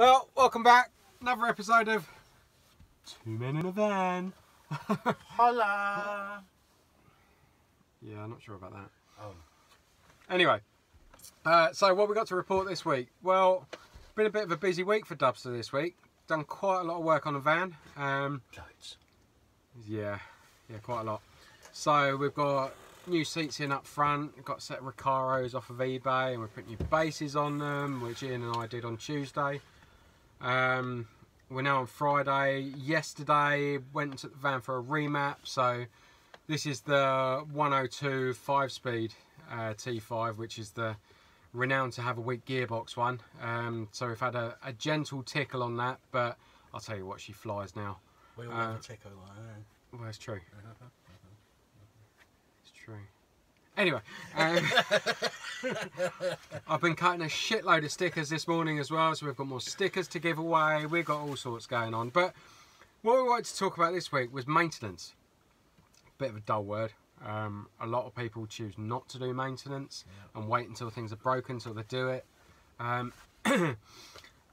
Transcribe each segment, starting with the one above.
Well, welcome back. Another episode of Two Men in a Van. Holla! Yeah, I'm not sure about that. Oh. Anyway, uh, so what we got to report this week? Well, been a bit of a busy week for Dubsta this week. Done quite a lot of work on the van. Um, Loads. yeah, yeah, quite a lot. So we've got new seats in up front. We've got a set of Recaros off of eBay, and we're putting new bases on them, which Ian and I did on Tuesday. Um, we're now on Friday. Yesterday went to the van for a remap. So this is the 102 five-speed uh, T5, which is the renowned to have a weak gearbox one. Um, so we've had a, a gentle tickle on that, but I'll tell you what, she flies now. We all Uh, have a tickle like. Well, it's true. It's true. Anyway, um, I've been cutting a shitload of stickers this morning as well, so we've got more stickers to give away. We've got all sorts going on. But what we wanted to talk about this week was maintenance. Bit of a dull word. Um, a lot of people choose not to do maintenance and wait until things are broken until they do it. Um,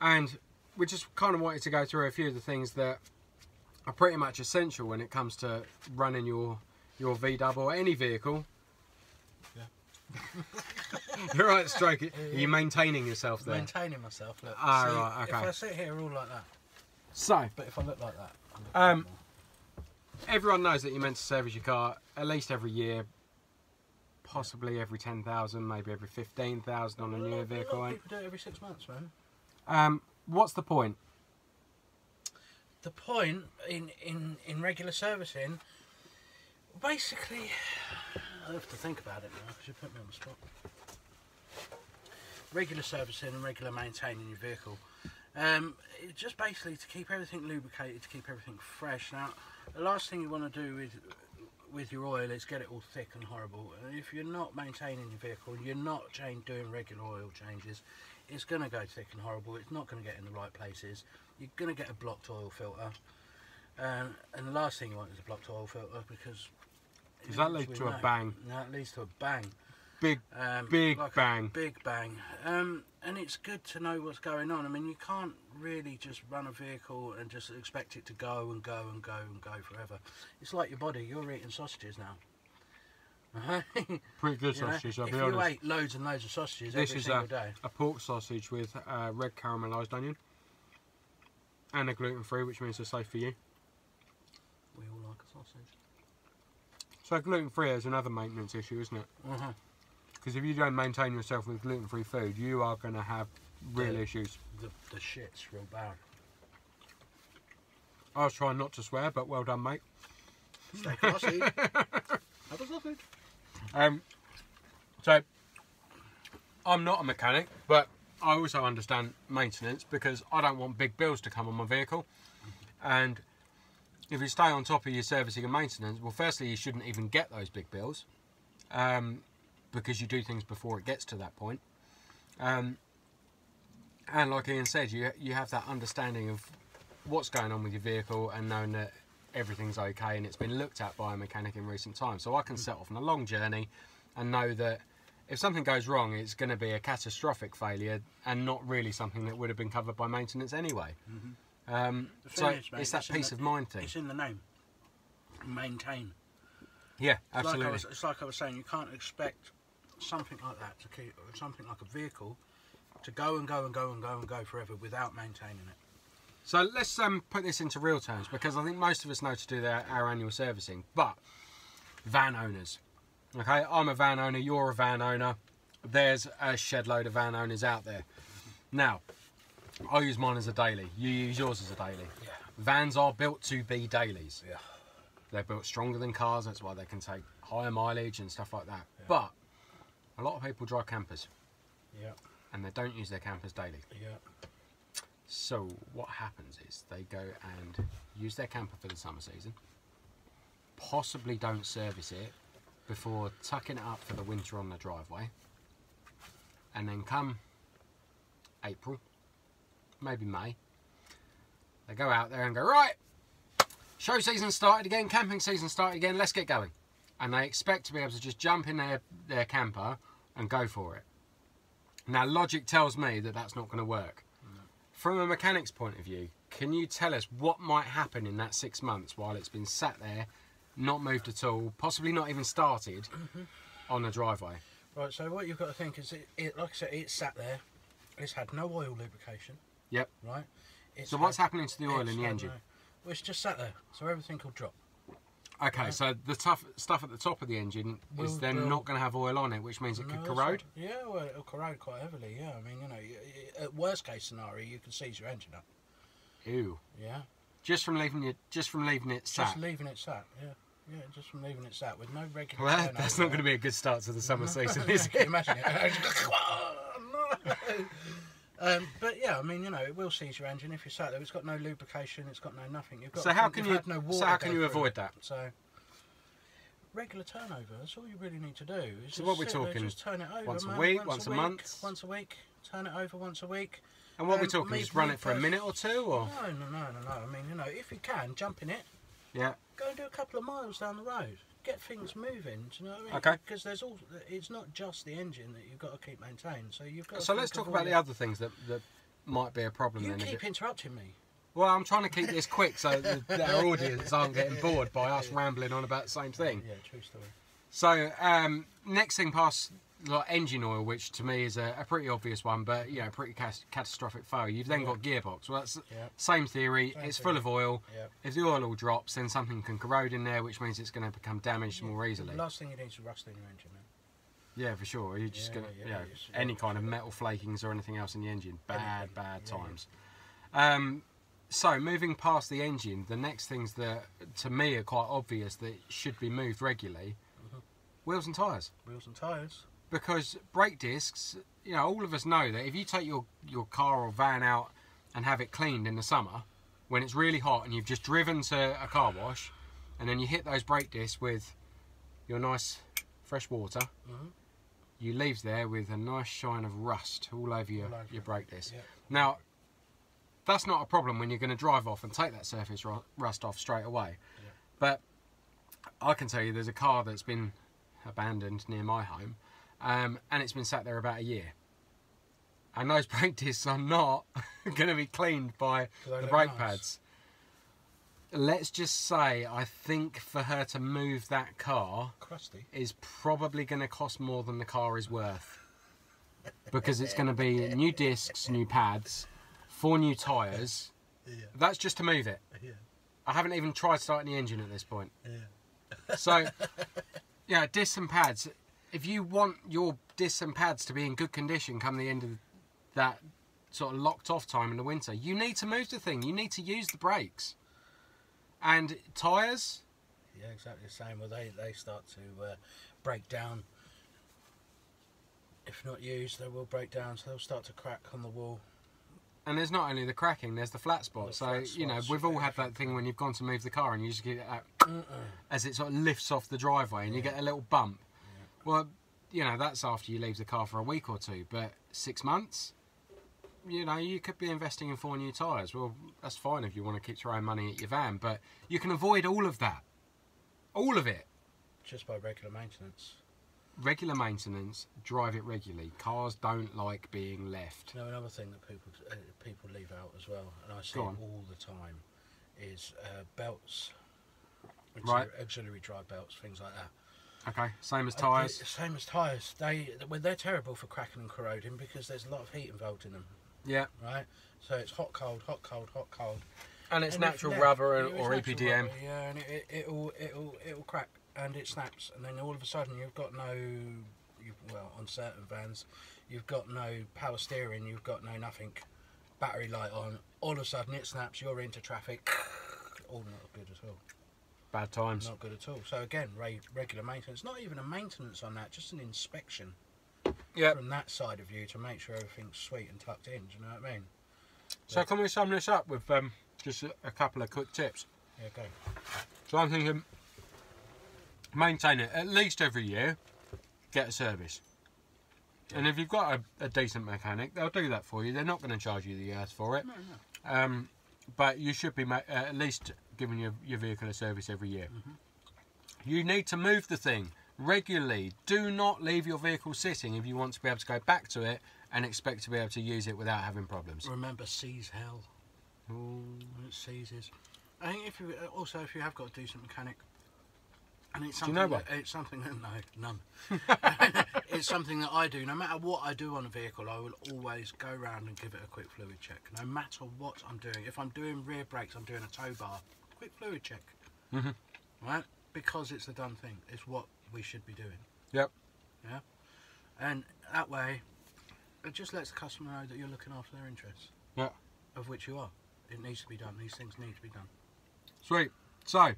and we just kind of wanted to go through a few of the things that are pretty much essential when it comes to running your your VeeDub or any vehicle. Yeah. You're right, stroke it. Are you maintaining yourself there? Maintaining myself. Look. Ah, See, right, okay. If I sit here all like that, So, but if I look like that, look Um, everyone knows that you're meant to service your car at least every year, possibly every 10,000, maybe every 15,000 on a lot- newer lot of vehicle. eh? people do it every six months, man. Um, what's the point? The point in in in regular servicing, basically, I have to think about it now because you put me on the spot. Regular servicing and regular maintaining your vehicle. Um, just basically to keep everything lubricated, to keep everything fresh. Now, the last thing you want to do with with your oil is get it all thick and horrible. If you're not maintaining your vehicle, you're not change, doing regular oil changes, it's going to go thick and horrible. It's not going to get in the right places. You're going to get a blocked oil filter. Um, and the last thing you want is a blocked oil filter because... Does that lead to a bang? No, it leads to a bang. Big, Um, Big like bang. big bang. Um, and it's good to know what's going on. I mean, you can't really just run a vehicle and just expect it to go and go and go and go forever. It's like your body. You're eating sausages now. Pretty good You know, I'll if be you honest. ate loads and loads of sausages This every is single a, day, a pork sausage with uh, red caramelised onion and a gluten free, which means they're safe for you. we all like a sausage. So gluten free is another maintenance issue, isn't it? Uh-huh. Because if you don't maintain yourself with gluten free food, you are going to have real Yeah. issues. The, the shit's real bad. I was trying not to swear, but well done, mate. Stay classy. Have a sausage. Um, so I'm not a mechanic, but I also understand maintenance because I don't want big bills to come on my vehicle. And if you stay on top of your servicing and maintenance, well, firstly, you shouldn't even get those big bills um, because you do things before it gets to that point. Um, and like Ian said, you you have that understanding of what's going on with your vehicle and knowing that everything's okay and it's been looked at by a mechanic in recent times. So I can set off on a long journey and know that if something goes wrong, it's going to be a catastrophic failure and not really something that would have been covered by maintenance anyway. Um, so is, mate, it's that peace the- of mind thing. It's in the name. Maintain. Yeah, It's like, I absolutely. was, it's like I was saying, you can't expect something like that to keep something like a vehicle to go and go and go and go and go forever without maintaining it. So let's um, put this into real terms because I think most of us know to do their, our annual servicing. But van owners, okay, I'm a van owner, you're a van owner. There's a shed load of van owners out there. Now, I use mine as a daily. You use yours as a daily. Yeah. Vans are built to be dailies. Yeah. They're built stronger than cars. That's why they can take higher mileage and stuff like that. Yeah. But a lot of people drive campers Yeah. and they don't use their campers daily. Yeah. So what happens is they go and use their camper for the summer season, possibly don't service it before tucking it up for the winter on the driveway, and then come April, maybe May, they go out there and go, right, show season started again, camping season started again, let's get going. And they expect to be able to just jump in their, their camper and go for it. Now, logic tells me that that's not going to work From a mechanic's point of view, can you tell us what might happen in that six months while it's been sat there, not moved at all, possibly not even started Mm-hmm. on the driveway? Right, so what you've got to think is, it, it like I said, it's sat there. It's had no oil lubrication, Yep. right? It's So what's happening to the oil in the engine? well, it's just sat there, so everything will drop. Okay, Right. so the tough stuff at the top of the engine is Will- then will- not going to have oil on it, which means it No, could corrode. Yeah, well, it'll corrode quite heavily. Yeah, I mean, you know, at worst case scenario, you can seize your engine up. Ew. Yeah, Just from leaving it, just from leaving it sat. just leaving it sat. Yeah, yeah, just from leaving it sat with no regular. Well, that's not going to be a good start to the summer season, is it? imagine it? um, but yeah, I mean, you know, it will seize your engine if you sat there. It's got no lubrication. It's got no nothing. You've got So how can you? no water So how can you avoid that? So regular turnover. That's all you really need to do. Is So just what we're talking, Just turn it over. once a week, once, once a week, month? Once a week. Turn it over once a week. And what we're Um, talking, me- just run it for a minute or two, or No, no, no, no, no. I mean, you know, if you can, jump in it. yeah. Go and do a couple of miles down the road. Get things moving. Do you know what I mean? Okay. Because there's all. It's not just the engine that you've got to keep maintained. So you've got. So let's talk about the other things that, that might be a problem You then. keep interrupting me. Well, I'm trying to keep this quick so that our audience aren't getting bored by us rambling on about the same thing. Yeah, true story. So, um, next thing past like engine oil, which to me is a, a pretty obvious one, but you know, pretty cas- catastrophic failure. You've then Yeah. got gearbox. Well, that's Yeah. same theory. Same it's full of oil. Yeah. If the oil all drops, then something can corrode in there, which means it's going to become damaged more The easily. last thing you need is rust in your engine, man. Yeah, for sure. You're just gonna, yeah, you know, any kind of metal flakings or anything else in the engine, bad, bad times. Um, so moving past the engine, the next things that to me are quite obvious that should be moved regularly: Mm-hmm. wheels and tyres. Wheels and tyres. Because brake discs, you know, all of us know that if you take your your car or van out and have it cleaned in the summer, when it's really hot and you've just driven to a car wash, and then you hit those brake discs with your nice fresh water Mhm. you leave there with a nice shine of rust all over your, All over your brake disc. Yeah. Now, that's not a problem when you're going to drive off and take that surface rust off straight away. Yeah. But I can tell you there's a car that's been abandoned near my home um, and it's been sat there about a year. And those brake discs are not going to be cleaned by the brake nice? pads. Let's just say, I think for her to move that car, Crusty. is probably going to cost more than the car is worth because it's going to be new discs, new pads, four new tyres. Yeah. That's just to move it. Yeah. I haven't even tried starting the engine at this point. Yeah. So, yeah, discs and pads. If you want your discs and pads to be in good condition come the end of that sort of locked off time in the winter, you need to move the thing. You need to use the brakes. And tyres, Yeah, exactly the same. Well, they, they start to uh, break down. If not used, they will break down, so they'll start to crack on the wall. And there's not only the cracking, there's the flat spot. The so, flat you know, we've all had that thing when you've gone to move the car and you just get that Mm-mm. as it sort of lifts off the driveway and you get a little bump. Well, you know, that's after you leave the car for a week or two, but six months, you know, you could be investing in four new tyres. Well, that's fine if you want to keep throwing money at your van, but you can avoid all of that. All of it. Just by regular maintenance. Regular maintenance, drive it regularly. Cars don't like being left. You know, another thing that people uh, people leave out as well, and I see it all the time, is uh, belts. Right. Auxiliary, auxiliary drive belts, things like that. Okay, same as tyres. they- Same as tyres. They well, they're terrible for cracking and corroding because there's a lot of heat involved in them, Yeah, right? So it's hot, cold, hot, cold, hot, cold. and it's And natural left- rubber it and, was or natural EPDM. rubber, yeah, and it, it, it'll it'll it'll crack and it snaps, and then all of a sudden you've got no, you well on certain vans, you've got no power steering, you've got no nothing, battery light on. All of a sudden it snaps, you're into traffic. All not good at all. Bad times. Not good at all. So again, re- regular maintenance. Not even a maintenance on that, just an inspection Yeah. from that side of you to make sure everything's sweet and tucked in. Do you know what I mean? So can we sum this up with um, just a, a couple of quick tips? Yeah, go. So I'm thinking, maintain it at least every year. Get a service, and if you've got a, a decent mechanic, they'll do that for you. They're not going to charge you the earth for it, No, no. um, but you should be ma- uh, at least giving your, your vehicle a service every year. You need to move the thing regularly. Do not leave your vehicle sitting if you want to be able to go back to it and expect to be able to use it without having problems. Remember, seize hell. Ooh. When it seizes. I think if you uh, also if you have got a decent mechanic, and it's something. Do you know that, it's something that no none. it's something that I do. No matter what I do on a vehicle, I will always go around and give it a quick fluid check. No matter what I'm doing. If I'm doing rear brakes, I'm doing a tow bar. Quick fluid check. Mhm. Right? Because it's the done thing. It's what we should be doing. Yep. Yeah. And that way, it just lets the customer know that you're looking after their interests. Yeah. Of which you are. It needs to be done. These things need to be done. Sweet. So,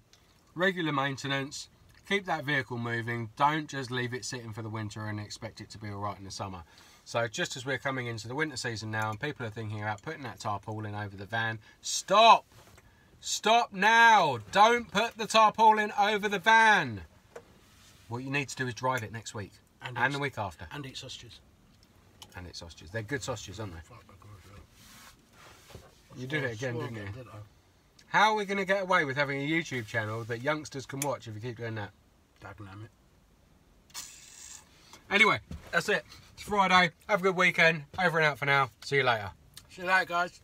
regular maintenance. Keep that vehicle moving. Don't just leave it sitting for the winter and expect it to be all right in the summer. So, just as we're coming into the winter season now and people are thinking about putting that tarpaulin over the van, stop! Stop now! Don't put the tarpaulin over the van! What you need to do is drive it next week And, and the week after. and eat sausages. And eat sausages. They're good sausages, aren't they? Fuck, my God, yeah. You did it again, didn't you? How are we going to get away with having a YouTube channel that youngsters can watch if we keep doing that? Dagenham it. Anyway, that's it. It's Friday. Have a good weekend. Over and out for now. See you later. See you later, guys.